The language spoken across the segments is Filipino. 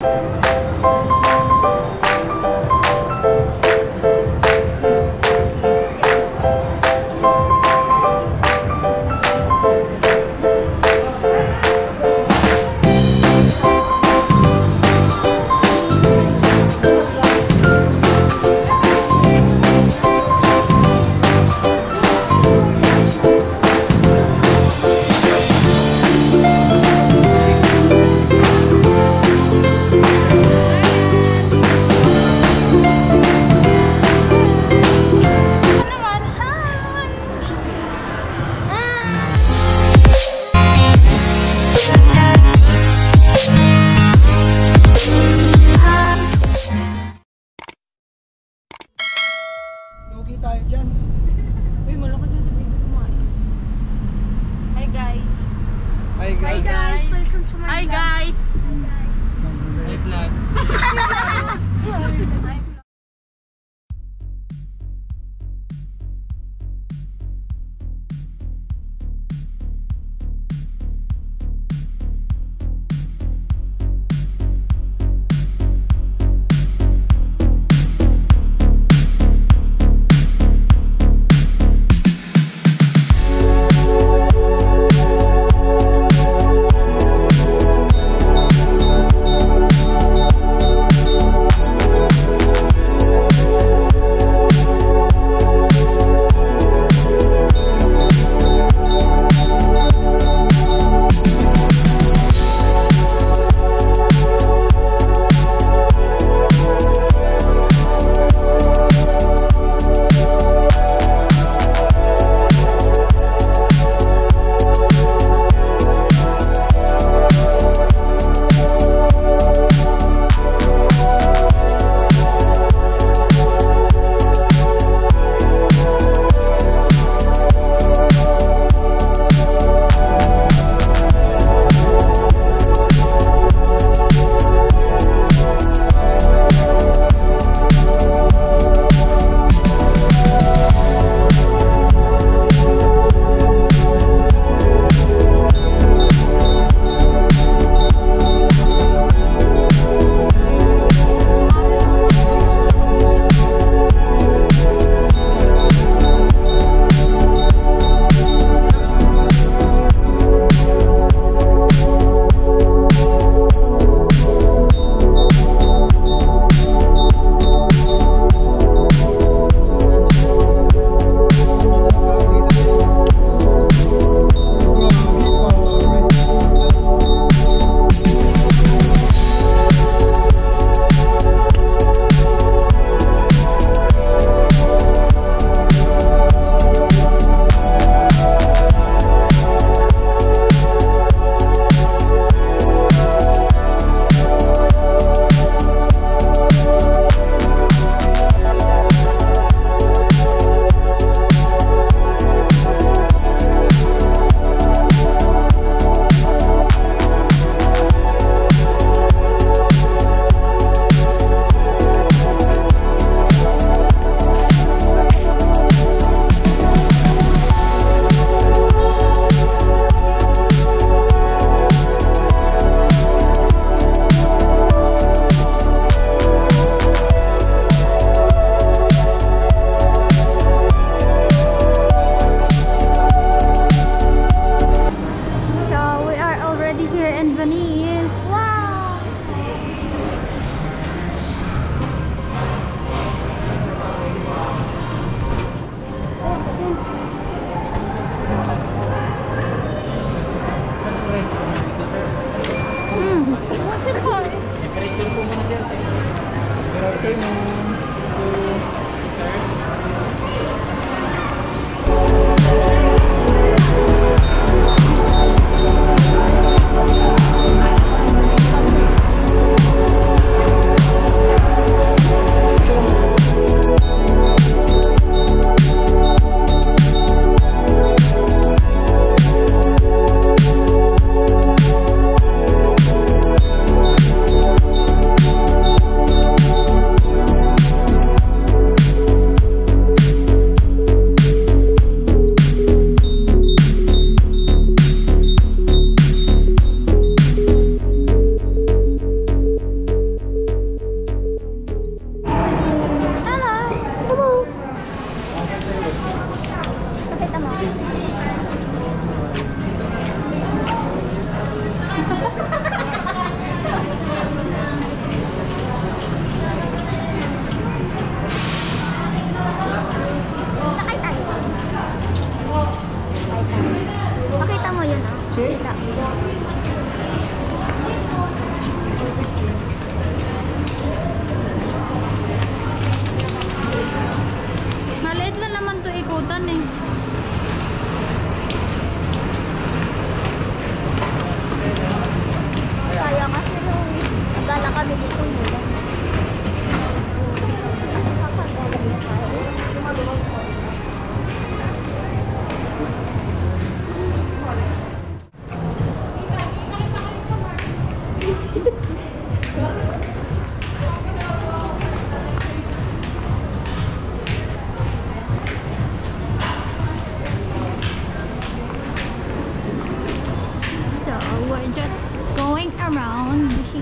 Música Lugi tayo dyan. Uy, malakas yung sabihin ko kumain. Hi guys! Hi guys. welcome to my Hi guys! Hi vlog. So,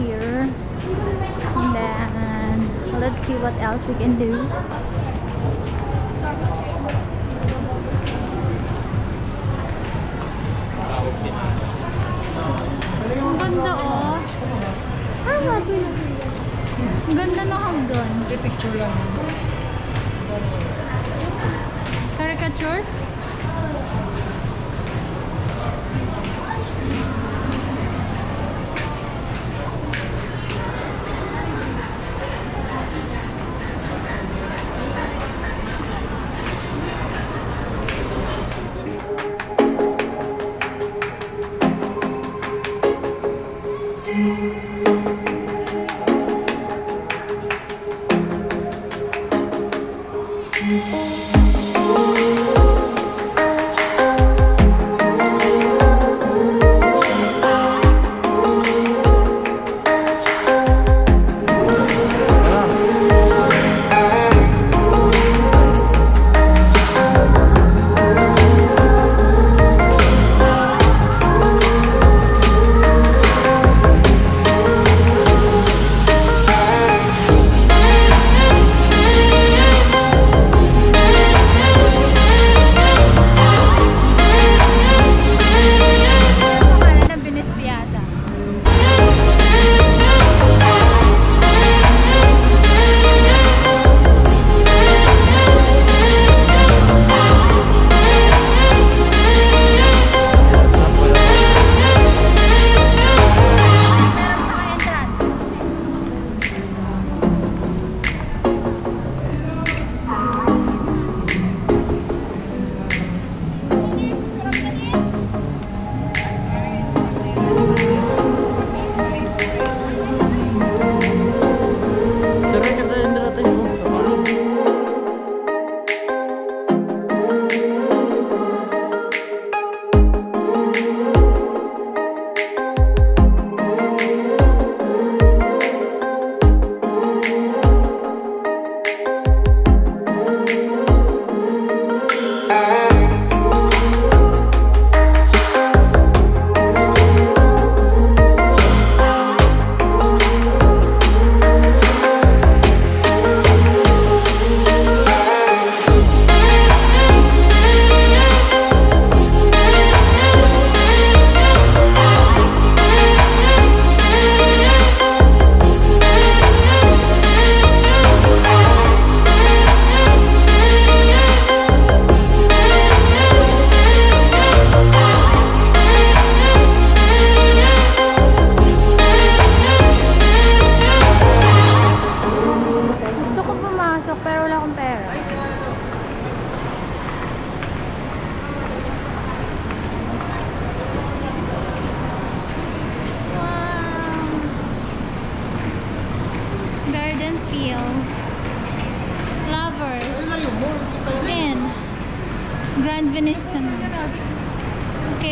here and then let's see what else we can do. Ang ganda oh. Ah, Ang ganda ng hagdan. Hindi, picture lang. Caricature?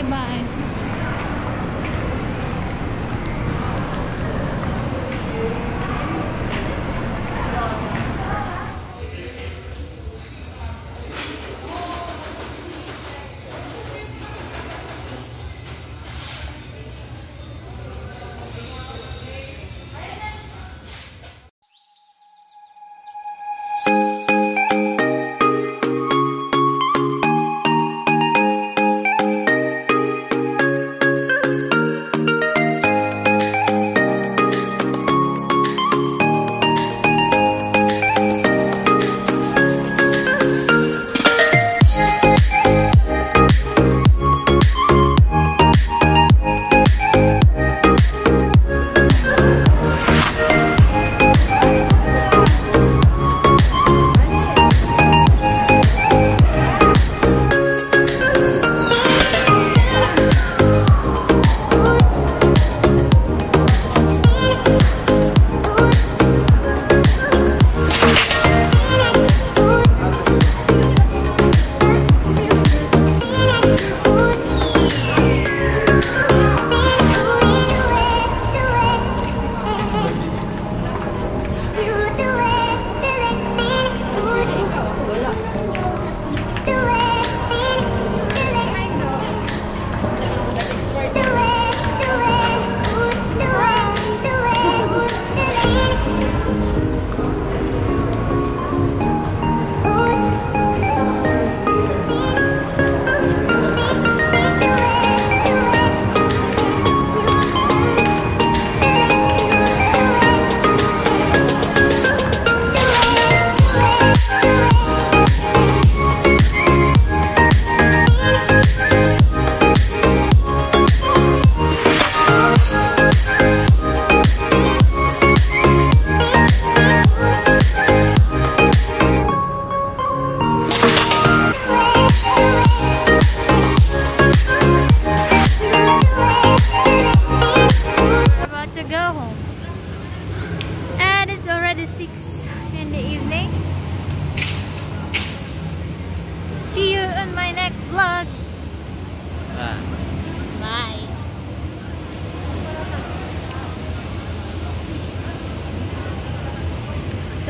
Bye.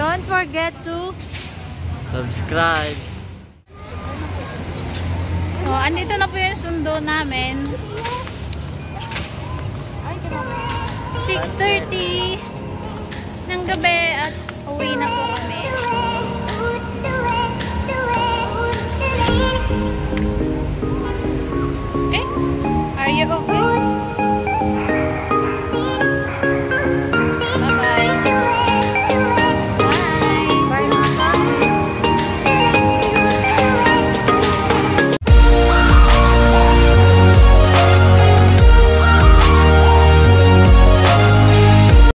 Don't forget to Subscribe. So, andito na po yung sundo namin. 6.30 ng gabi at uwi na po kami.